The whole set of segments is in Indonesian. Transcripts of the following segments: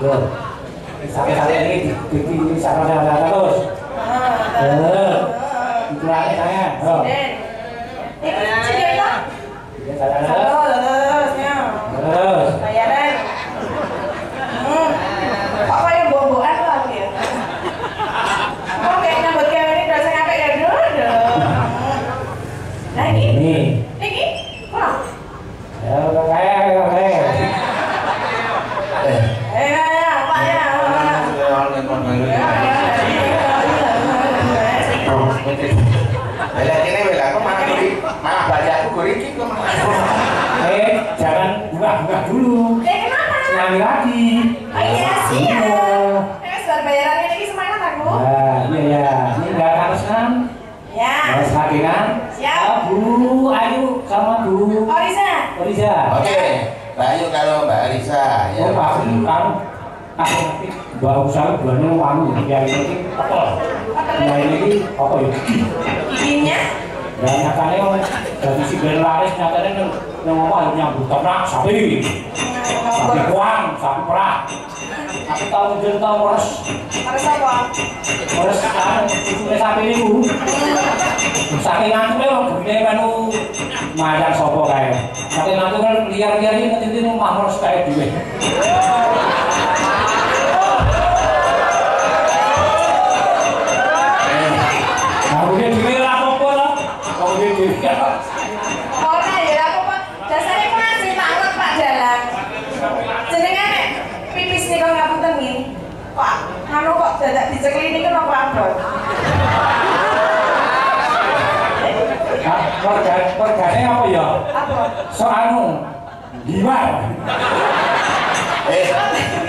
Tuh. Sampai-sampai ini di di di sana sana terus. Eh. Dikurangi saya. Oh. Ini cerita. Terus. Terus. Bayaran. Hmm. Kok kayak boboan lah ya? Kok kayak nyambut kayak ini dosa ngapik ya dulu. Nah ini, Ini. ini, kok? Ya, kayak kayak. Eh, Eh, ya, Pak ya. Lah kene wela kok malah guri, malah bacaku guri iki kok malah. Eh, jangan buka-buka dulu. Eh, kenapa? Nyanyi lagi. Oh iya, siap. Eh, sudah bayarannya ini semangat aku. Nah, iya ya. Ini enggak harus kan? Ya. Harus lagi kan? Siap. Ah, Bu, ayo sama Bu. Oh. Riza. Oke, Mbak Ayu kalau Mbak Risa ya. Oh, pasti kan aku nanti baru saya bulannya wangi ya ini apa? Nah ini apa ya? Giginya. Dan nyatanya dari si Ben Laris nyatanya yang apa yang ternak sapi, sapi kuang, sapi perah. Aku tahu mungkin tahu meres, Harus apa? meres kan susunya sapi itu. Saking ngantuknya loh, gede kan lu mayang sopo kayak. Saking ngantuk kan liar-liar ini nanti ini mah meres kayak duwe. Nah, mungkin duwe lah apa lah. Ora Pak. Pak, pergane pergane apa ya? Apa? So anu. Diwar. Eh.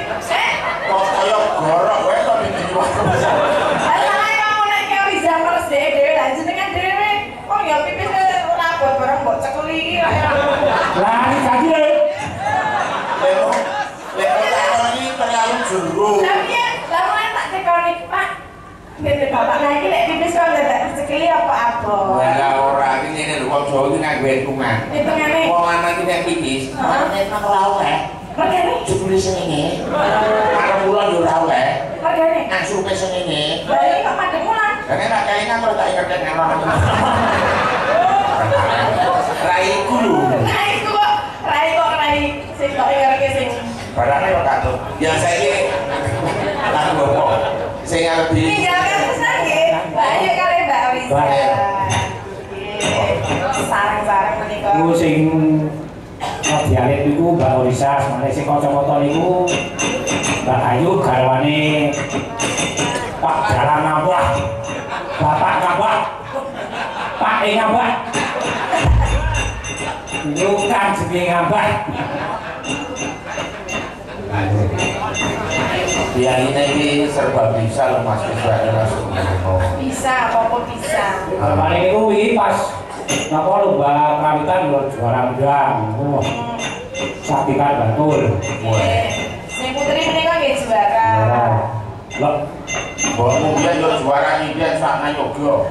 Sing dialit iku Mbak Orisa, semane sing kanca-kanca niku Mbak Ayu garwane Pak Dalan Ngambah. Bapak Ngambah. Pak E Ngambah. Itu kan jenenge Ngambah. Ya ini ini serba bisa loh Mas Bisa adalah sebenarnya. Bisa apa bisa. Kemarin itu ini pas Napa lomba kawitan lho juara undang. Oh. Sakitan batur. Sing putri menika nggih juara. Lho. Bawa mungkin yo juara ini dia sak nayoga.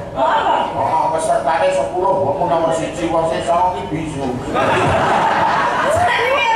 Oh, peserta 10, sepuluh, nomor 1 wong sih sok ibu. Sepuluh.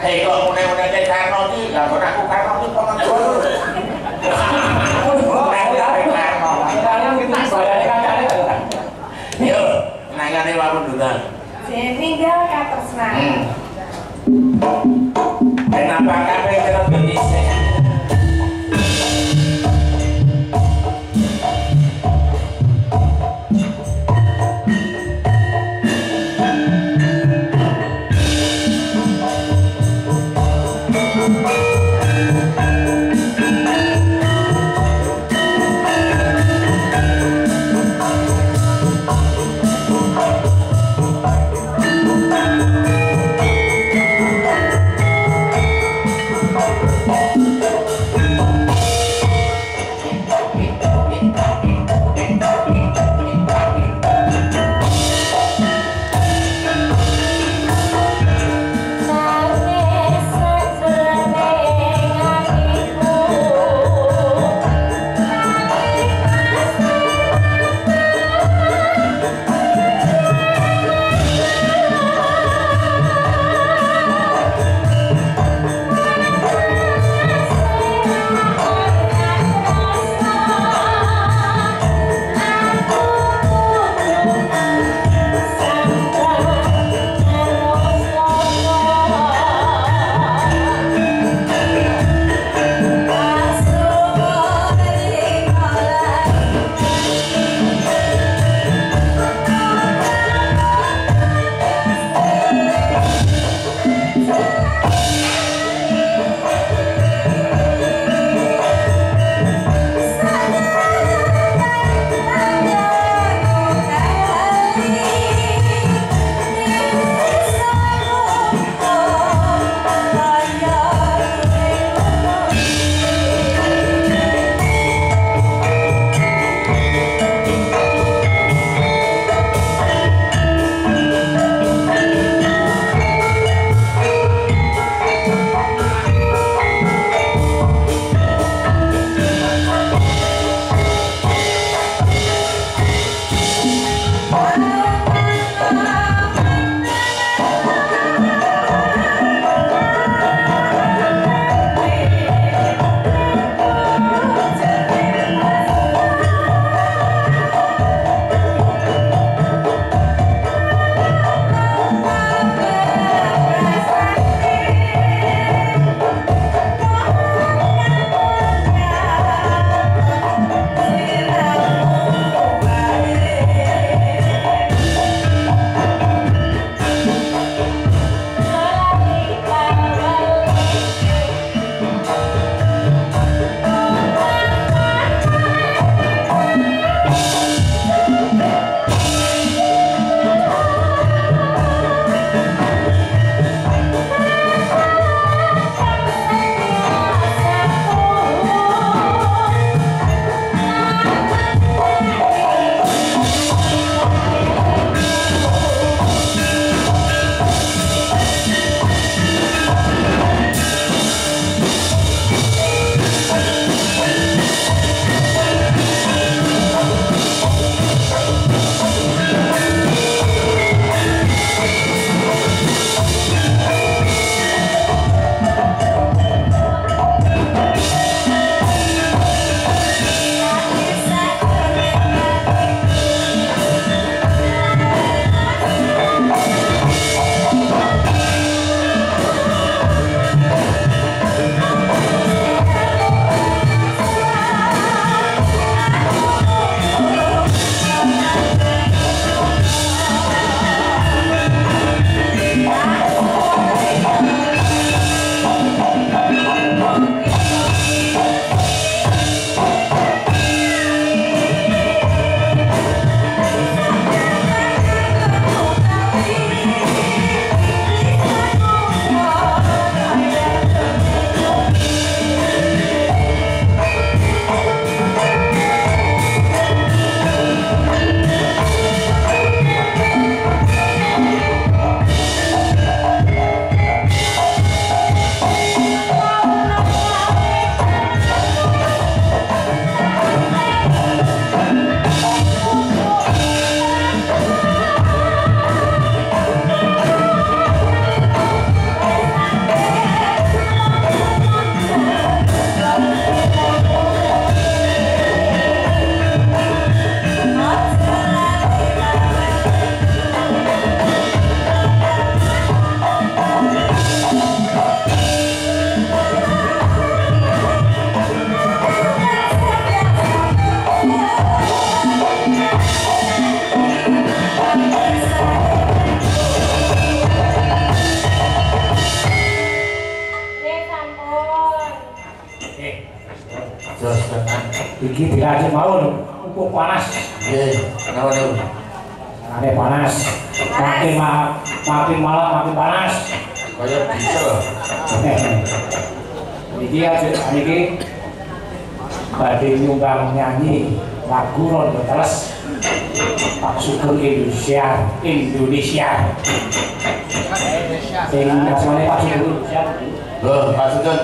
Eh kok mune-mune ke Karno iki, lah kok aku Karno iki pengen kalian gitu bayarnya kancane kan? Yo, nangane wae dulu. Saya tinggal katresna. Hmm. Kenapa kabeh kena Kaya diesel. iki aja niki badhe nyumbang nyanyi lagu rondo terus Pak Sugeng Indonesia Indonesia sing asmane Pak Sugeng Indonesia Loh, Pak Sugeng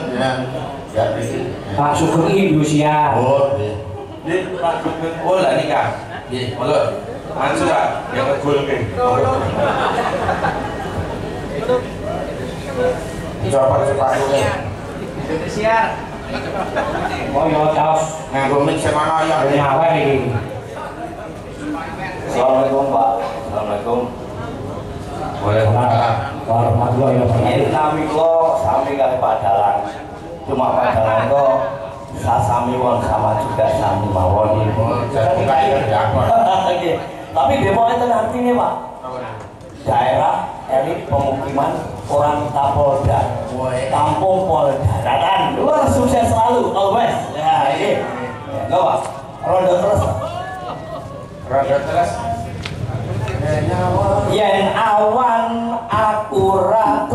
ya mriki. Pak Sugeng Indonesia Oh, nggih. Ini Pak Gubernur, oh lah. Nggih. Monggo, Mansur ngegul nih. Coba cepat kuwi. oh ya caos Nganggo mic semono ya. nyawa iki Assalamualaikum Pak. Assalamualaikum. Waalaikumsalam. warahmatullahi Ini wabarakatuh kami lo sami kali Pak Dalang. Cuma Pak Dalang kok sasami won sama juga sami mawon ini. Oh, jadi. Oke. Tapi demo itu artinya Pak. Daerah elit pemukiman orang Kapolda. Kampung Polda. Daratan. Luar sukses selalu. Always. Ya ini. Enggak Pak. Rondo terus. Rada terus. Yen awan aku ra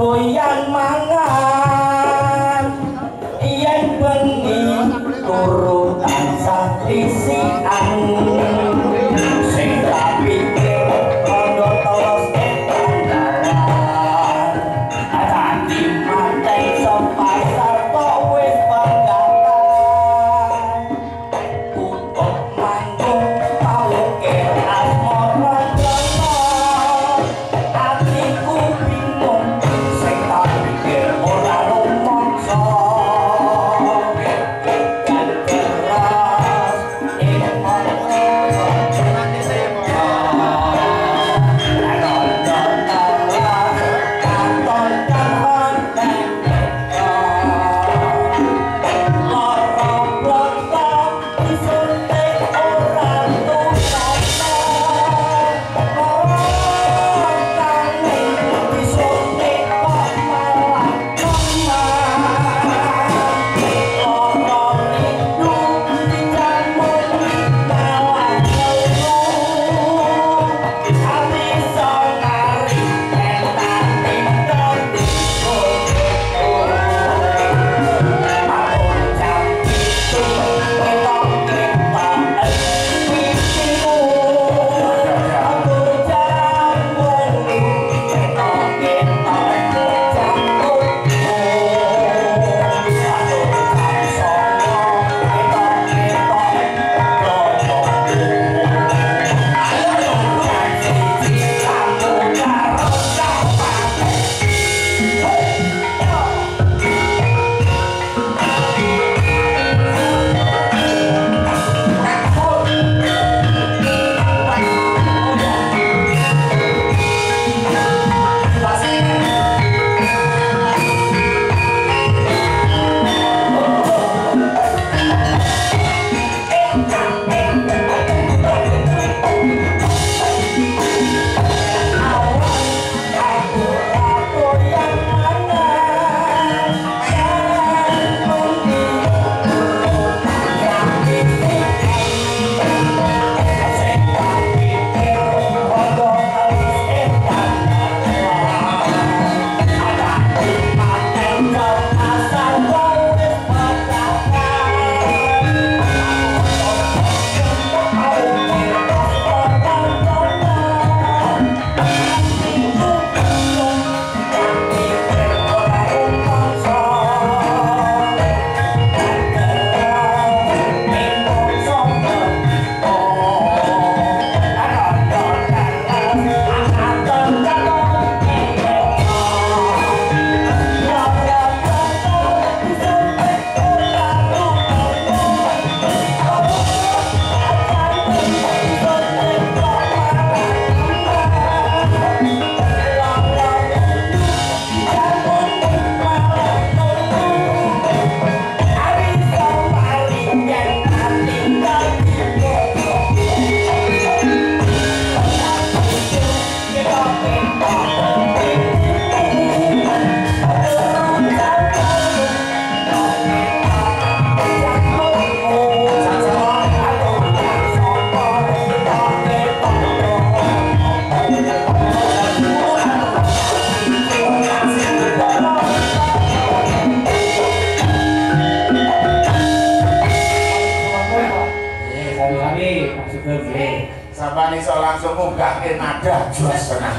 langsung munggahke nada jelas tenan.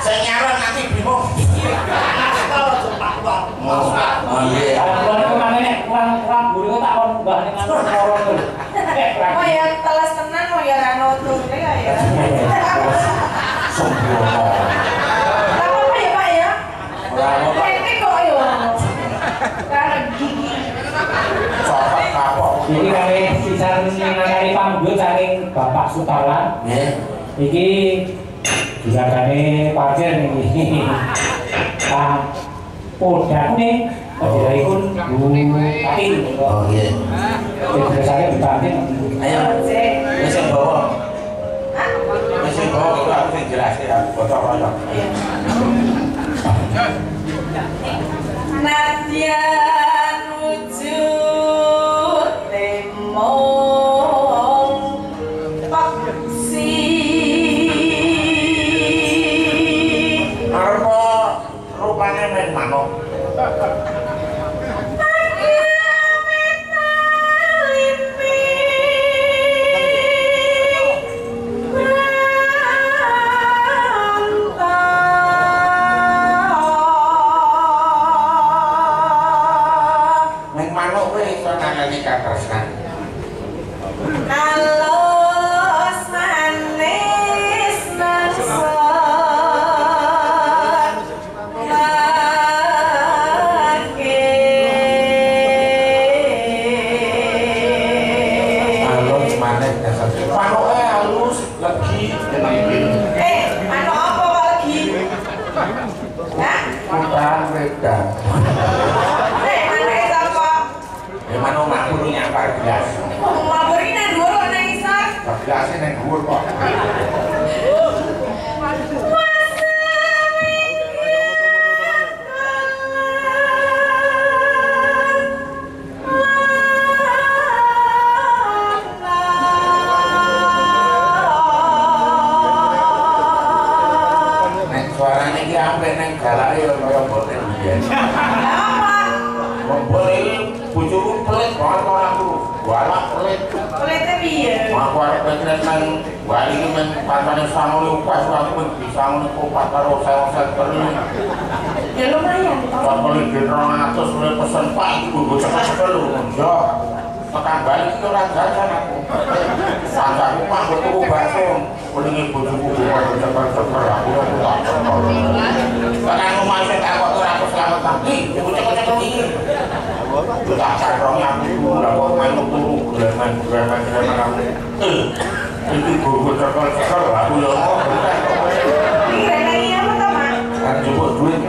Sing nyaran nanti bingung. Oh, iya. Ya telas tenan mau ya rano tuh ya ya apa-apa ya ya apa-apa. ini kok ngangani pambuh saking Bapak Sutarlan. Nggih. Iki juragane parkir nih. Kang Podak nih. Padilaipun Bu Patin. Oh nggih. Biasanya Bu Patin. Ayo. Wis sing bawa. Wis sing bawa kok aku sing jelas ya. Bocor royong. τα κλιάσει. Μα μπορεί να είναι γούρο, να είναι γούρο. Sangone upas aku men bisa ngono kopat karo sewu-sewu perlu. Ya lumayan. Pak pelit di 200 oleh pesen Pak gue cekel lho. Yo. Tekan balik iki ora jajan aku. Sanjaku Pak gue tuku bakso. Kulinge bojoku gue cekel-cekel aku tak. Tekan omah sing takok ora aku selamat tapi cekel-cekel iki. Tak sarong aku ora kok melu turu aku. Iki gue cekel-cekel aku yo. Ini rene iki apa Mak? Kan jupuk duit.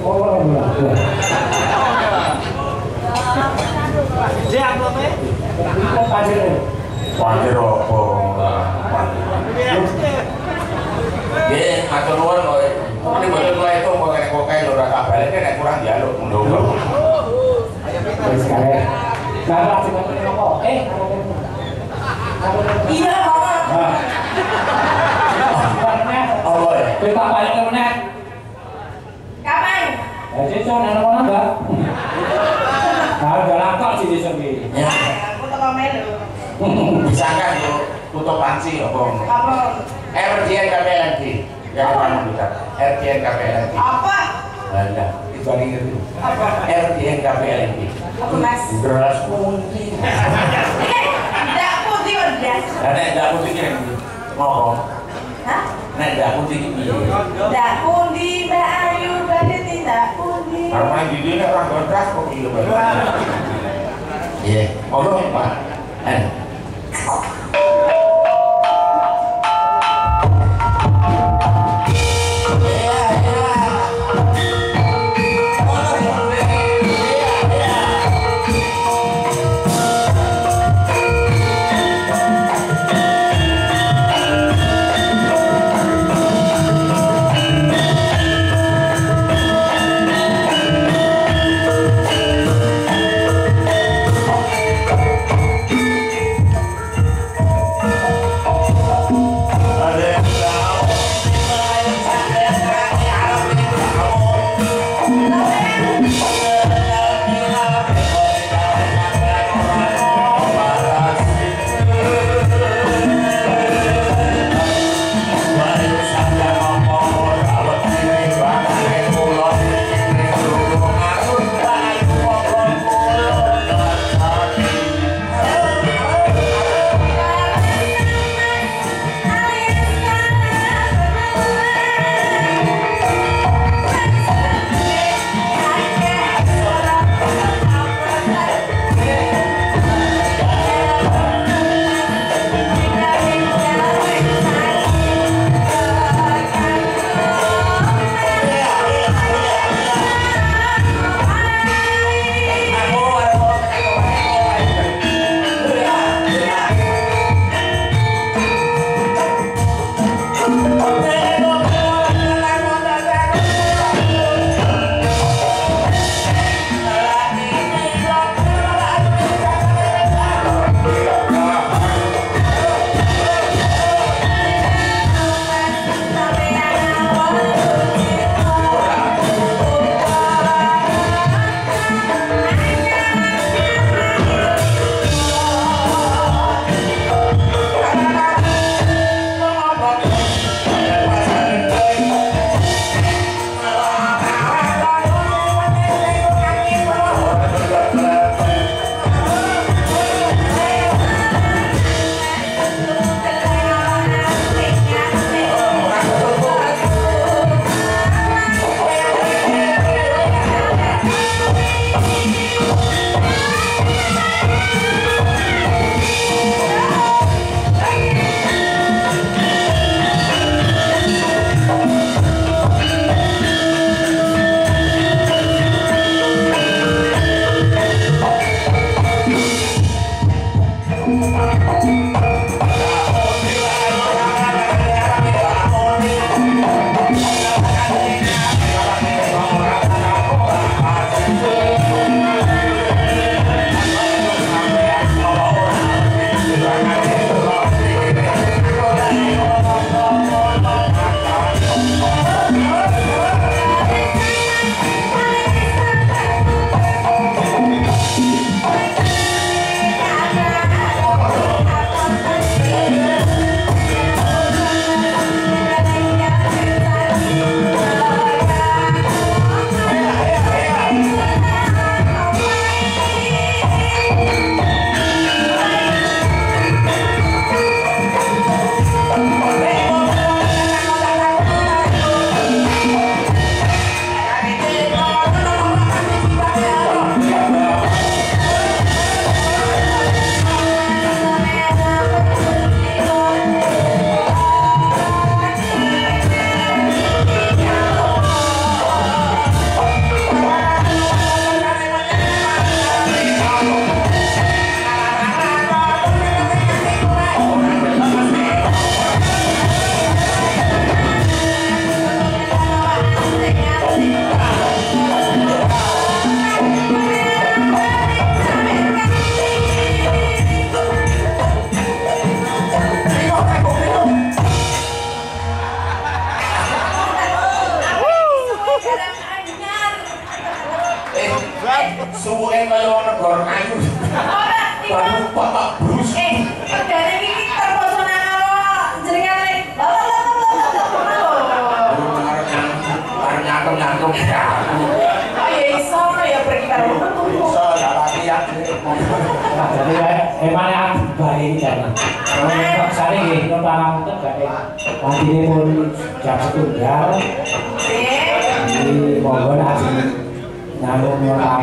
Oh oh oh Itu pajak Panjer apa? Kok. Ini betul itu balik nek kurang dialog ndonga. Terus kalian lagi ngomongin apa? Eh, Iya, Apa ya? kita balik ke mana? Ya, Cico, nenek mana enggak? Nah, udah langkah sih di sini. Ya, Aku melu. disangka yo tutup panci apa? Apa? RDN KPLND. Ya kan kita. RDN. Apa? Ada. Itu ada itu. Apa? RDN. Apa, Mas? Beras. Eh, ndak putih kok ndas. Lah nek ndak kunci ki ngopo? Hah? Nek ndak kunci ki piye? Ndak pundi Mbak Ayu badhe tindak di sini orang gondras kok Pak? Iya. Ngono Pak. Eh.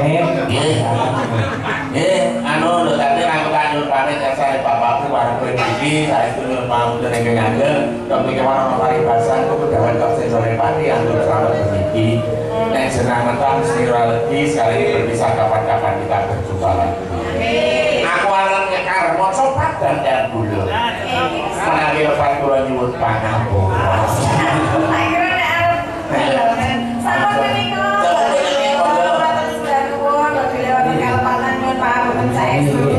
Pamit. Eh, anu lho tadi aku kan nyuwun pamit ya saya bapakku warung kowe iki saya nyuwun pamit ning ngangge tapi kemana ono paribasan ku kedawan kok sing sore pati anggur selamat rezeki nek jenang mentang sira legi sekali berpisah kapan-kapan kita berjumpa lagi. Aku arep nyekar maca dan dan bulu menawi lepas kula nyuwun pangapura tak kira nek arep maestro.